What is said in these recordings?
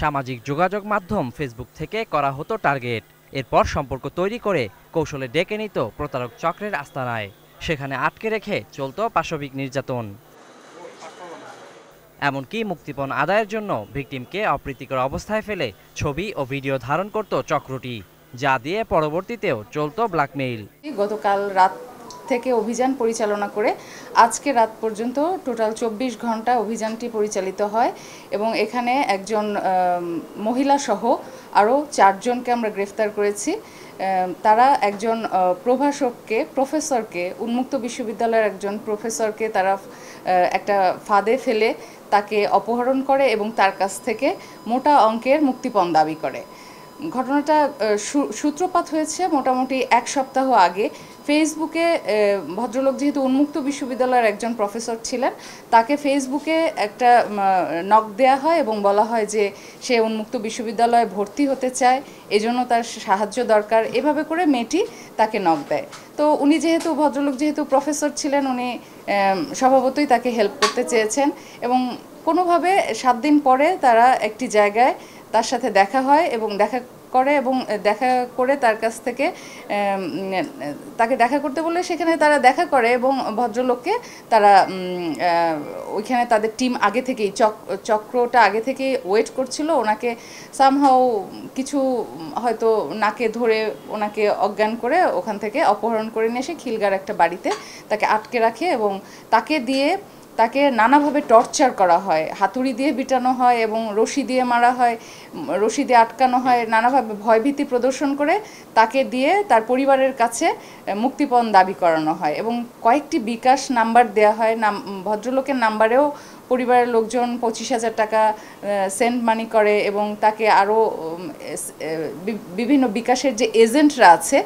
সামাজিক যোগাযোগ মাধ্যম ফেসবুক থেকে করা হতো টার্গেট এরপর সম্পর্ক তৈরি করে কৌশলে ডেকে নিত প্রতারক চক্রের আস্তানায়। সেখানে আটকে রেখে চলতো পাশবিক নির্যাতন। এমনকি মুক্তিপণ আদায়ের জন্য ভিকটিমকে অপ্রীতিকর অবস্থায় ফেলে ছবি ও ভিডিও ধারণ করত চক্রটি, যা দিয়ে পরবর্তীতেও চলতো ব্ল্যাকমেইল। গতকাল রাত থেকে অভিযান পরিচালনা করে আজকে রাত পর্যন্ত টোটাল চব্বিশ ঘণ্টা অভিযানটি পরিচালিত হয় এবং এখানে একজন মহিলা সহ আরও চারজনকে আমরা গ্রেফতার করেছি। তারা একজন প্রভাষককে, প্রফেসরকে, উন্মুক্ত বিশ্ববিদ্যালয়ের একজন প্রফেসরকে তারা একটা ফাঁদে ফেলে তাকে অপহরণ করে এবং তার কাছ থেকে মোটা অঙ্কের মুক্তিপণ দাবি করে। ঘটনাটা সূত্রপাত হয়েছে মোটামুটি এক সপ্তাহ আগে। ফেসবুকে ভদ্রলোক যেহেতু উন্মুক্ত বিশ্ববিদ্যালয়ের একজন প্রফেসর ছিলেন, তাকে ফেসবুকে একটা নক দেয়া হয় এবং বলা হয় যে সে উন্মুক্ত বিশ্ববিদ্যালয়ে ভর্তি হতে চায়, এজন্য তার সাহায্য দরকার। এভাবে করে মেয়েটি তাকে নক দেয়। তো উনি যেহেতু, ভদ্রলোক যেহেতু প্রফেসর ছিলেন, উনি স্বভাবতই তাকে হেল্প করতে চেয়েছেন এবং কোনোভাবে সাত দিন পরে তারা একটি জায়গায় তার সাথে দেখা হয় এবং দেখা করে এবং দেখা করে তার কাছ থেকে তাকে দেখা করতে বলে সেখানে তারা দেখা করে এবং ভদ্রলোককে তারা ওইখানে তাদের টিম আগে থেকেই, চক, চক্রটা আগে থেকেই ওয়েট করছিল। ওনাকে সামহাও কিছু, হয়তো নাকে ধরে ওনাকে অজ্ঞান করে ওখান থেকে অপহরণ করে নিয়ে এসে খিলগার একটা বাড়িতে তাকে আটকে রাখে এবং তাকে দিয়ে তাকে নানাভাবে টর্চার করা হয়। হাতুড়ি দিয়ে বিটানো হয় এবং রশি দিয়ে মারা হয়, রশি দিয়ে আটকানো হয়, নানাভাবে ভয়ভীতি প্রদর্শন করে তাকে দিয়ে তার পরিবারের কাছে মুক্তিপণ দাবি করানো হয় এবং কয়েকটি বিকাশ নাম্বার দেয়া হয়। নাম ভদ্রলোকের নাম্বারেও পরিবারের লোকজন পঁচিশ হাজার টাকা সেন্ড মানি করে এবং তাকে আরও বিভিন্ন বিকাশের যে এজেন্টরা আছে,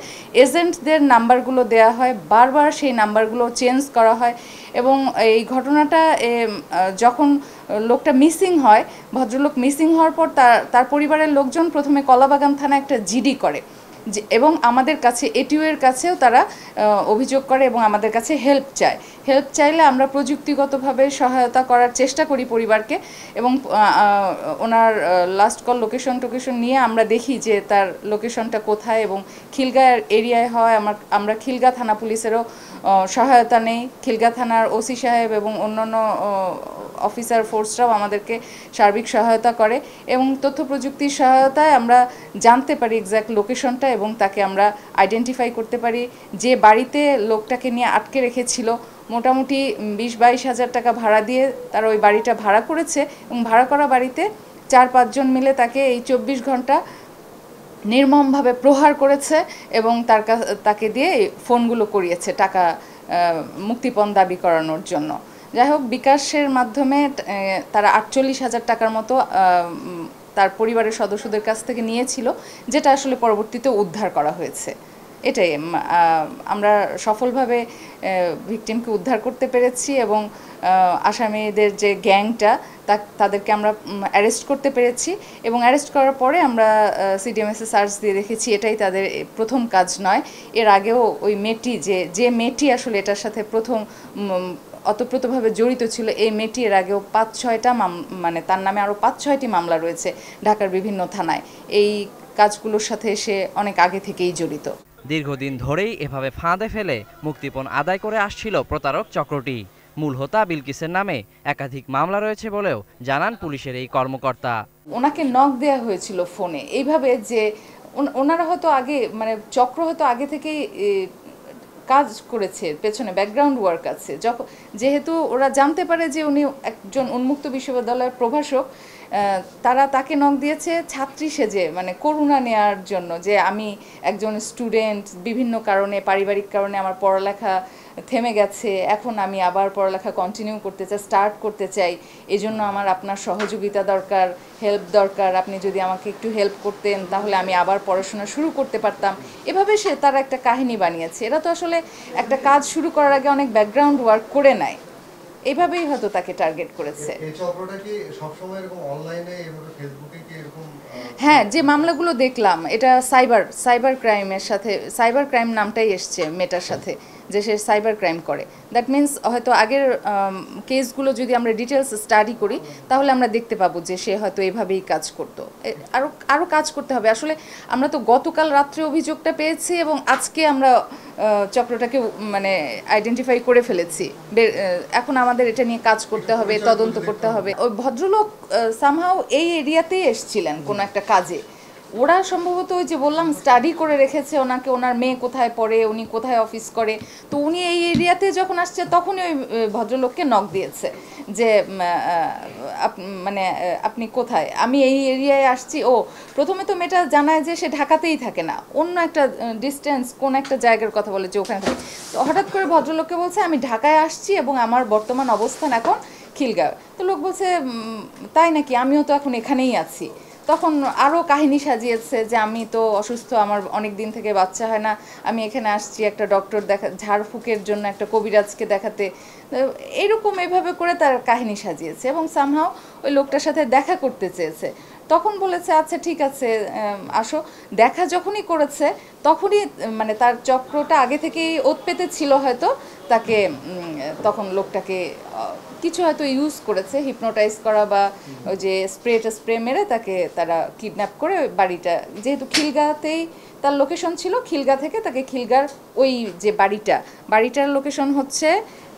এজেন্টদের নাম্বারগুলো দেয়া হয়, বারবার সেই নাম্বারগুলো চেঞ্জ করা হয় এবং এই ঘটনাটা যখন লোকটা মিসিং হয়, ভদ্রলোক মিসিং হওয়ার পর তার তার পরিবারের লোকজন প্রথমে কলাবাগান থানায় একটা জিডি করে। যে, এবং আমাদের কাছে এটিও এর কাছেও তারা অভিযোগ করে এবং আমাদের কাছে হেল্প চায়। হেল্প চাইলে আমরা প্রযুক্তিগতভাবে সহায়তা করার চেষ্টা করি পরিবারকে এবং ওনার লাস্ট কল লোকেশন টোকেশন নিয়ে আমরা দেখি যে তার লোকেশনটা কোথায় এবং খিলগা এরিয়ায় হয়। আমার, আমরা খিলগা থানা পুলিশেরও সহায়তা নেই। খিলগা থানার ওসি সাহেব এবং অন্যান্য অফিসার ফোর্সরাও আমাদেরকে সার্বিক সহায়তা করে এবং তথ্য প্রযুক্তির সহায়তায় আমরা জানতে পারি এক্স্যাক্ট লোকেশনটা এবং তাকে আমরা আইডেন্টিফাই করতে পারি। যে বাড়িতে লোকটাকে নিয়ে আটকে রেখেছিল, মোটামুটি বিশ বাইশ হাজার টাকা ভাড়া দিয়ে তারা ওই বাড়িটা ভাড়া করেছে এবং ভাড়া করা বাড়িতে চার পাঁচজন মিলে তাকে এই চব্বিশ ঘণ্টা নির্মমভাবে প্রহার করেছে এবং তার তাকে দিয়ে ফোনগুলো করিয়েছে টাকা মুক্তিপণ দাবি করানোর জন্য। যাই হোক, বিকাশের মাধ্যমে তারা আটচল্লিশ হাজার টাকার মতো তার পরিবারের সদস্যদের কাছ থেকে নিয়েছিল, যেটা আসলে পরবর্তীতে উদ্ধার করা হয়েছে। এটাই আমরা সফলভাবে ভিকটিমকে উদ্ধার করতে পেরেছি এবং আসামিদের যে গ্যাংটা, তা, তাদেরকে আমরা অ্যারেস্ট করতে পেরেছি এবং অ্যারেস্ট করার পরে আমরা সিডিএমএসে সার্চ দিয়ে দেখেছি, এটাই তাদের প্রথম কাজ নয়। এর আগেও ওই মেয়েটি যে যে মেয়েটি আসলে এটার সাথে প্রথম অতপ্রতভাবে জড়িত ছিল এই মেয়েটি এর আগেও পাঁচ ছয়টা মানে তার নামে আরও পাঁচ ছয়টি মামলা রয়েছে ঢাকার বিভিন্ন থানায়। এই কাজগুলোর সাথে সে অনেক আগে থেকেই জড়িত। দীর্ঘদিন ধরেই এভাবে ফাঁদে ফেলে মুক্তিপণ আদায় করে আসছিল প্রতারক চক্রটি। মূল হোতা বিলকিসের নামে একাধিক মামলা রয়েছে বলেও জানান পুলিশের এই কর্মকর্তা। ওনাকে নক দেওয়া হয়েছিল ফোনে। এইভাবে যে ওনারা হয়তো আগে মানে চক্র হয়তো আগে থেকেই কাজ করেছে, পেছনে ব্যাকগ্রাউন্ড ওয়ার্ক আছে। যখন যেহেতু ওরা জানতে পারে যে উনি একজন উন্মুক্ত বিশ্ববিদ্যালয়ের প্রভাষক তারা তাকে নখ দিয়েছে ছাত্রী সেজে মানে করুণা নেয়ার জন্য যে আমি একজন স্টুডেন্ট বিভিন্ন কারণে, পারিবারিক কারণে আমার পড়ালেখা থেমে গেছে, এখন আমি আবার পড়ালেখা কন্টিনিউ করতে চাই স্টার্ট করতে চাই এই জন্য আমার আপনার সহযোগিতা দরকার হেল্প দরকার। আপনি যদি আমাকে একটু হেল্প করতেন, তাহলে আমি আবার পড়াশোনা শুরু করতে পারতাম। এভাবে সে তারা একটা কাহিনী বানিয়েছে। এরা তো আসলে একটা কাজ শুরু করার আগে অনেক ব্যাকগ্রাউন্ড ওয়ার্ক করে নেয়। এইভাবেই হয়তো তাকে টার্গেট করেছে। হ্যাঁ যে মামলাগুলো দেখলাম এটা সাইবার সাইবার ক্রাইমের সাথে সাইবার ক্রাইম নামটাই এসছে মেটার সাথে যে সে সাইবার ক্রাইম করে। দ্যাট মিন্স হয়তো আগের কেসগুলো যদি আমরা ডিটেলস স্টাডি করি তাহলে আমরা দেখতে পাবো যে সে হয়তো এভাবেই কাজ করতো। আরও আরও আরও কাজ করতে হবে। আসলে আমরা তো গতকাল রাত্রে অভিযোগটা পেয়েছি এবং আজকে আমরা চক্রটাকে মানে আইডেন্টিফাই করে ফেলেছি। এখন আমাদের এটা নিয়ে কাজ করতে হবে, তদন্ত করতে হবে। ওই ভদ্রলোক সামহাও এই এরিয়াতেই এসছিলেন কোনো একটা কাজে। ওরা সম্ভবত ওই যে বললাম স্টাডি করে রেখেছে ওনাকে, ওনার মেয়ে কোথায় পড়ে, উনি কোথায় অফিস করে। তো উনি এই এরিয়াতে যখন আসছে, তখনই ওই ভদ্রলোককে নক দিয়েছে যে মানে আপনি কোথায়? আমি এই এরিয়ায় আসছি। ও, প্রথমে তো মেয়েটা জানায় যে সে ঢাকাতেই থাকে না। অন্য একটা ডিস্টেন্স কোন একটা জায়গার কথা বলে যে ওখানে থাকে। তো হঠাৎ করে ভদ্রলোককে বলছে, আমি ঢাকায় আসছি এবং আমার বর্তমান অবস্থান এখন খিলগাঁও। তো লোক বলছে তাই নাকি? আমিও তো এখন এখানেই আছি। তখন আরও কাহিনী সাজিয়েছে যে আমি তো অসুস্থ, আমার অনেক দিন থেকে বাচ্চা হয় না। আমি এখানে আসছি একটা ডক্টর দেখা, ঝাড়ফুঁকের জন্য একটা কবিরাজকে দেখাতে। এরকম এভাবে করে তার কাহিনী সাজিয়েছে এবং সামহাও ওই লোকটার সাথে দেখা করতে চেয়েছে। তখন বলেছে আচ্ছা ঠিক আছে আসো। দেখা যখনই করেছে, তখনই মানে তার চক্রটা আগে থেকেই ওত পেতে ছিল হয়তো, তাকে তখন লোকটাকে কিছু হয়তো ইউজ করেছে হিপনোটাইজ করা বা ওই যে স্প্রেটা স্প্রে মেরে তাকে তারা কিডন্যাপ করে বাড়িটা, যেহেতু খিলগাতেই তার লোকেশন ছিল, খিলগা থেকে তাকে খিলগার ওই যে বাড়িটা, বাড়িটার লোকেশন হচ্ছে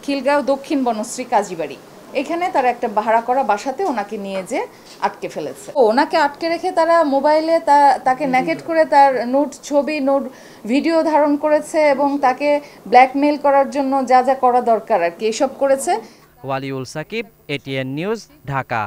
খিলগাঁও দক্ষিণ বনশ্রী কাজীবাড়ি। এখানে তারা একটা ভাড়া করা বাসাতে ওনাকে নিয়ে যে আটকে ফেলেছে। ওনাকে আটকে রেখে তারা মোবাইলে তাকে ন্যাকেট করে তার নোট ছবি, নোট ভিডিও ধারণ করেছে এবং তাকে ব্ল্যাকমেল করার জন্য যা যা করা দরকার আর কি, এসব করেছে। Waliul Sakib, ATN News, Dhaka.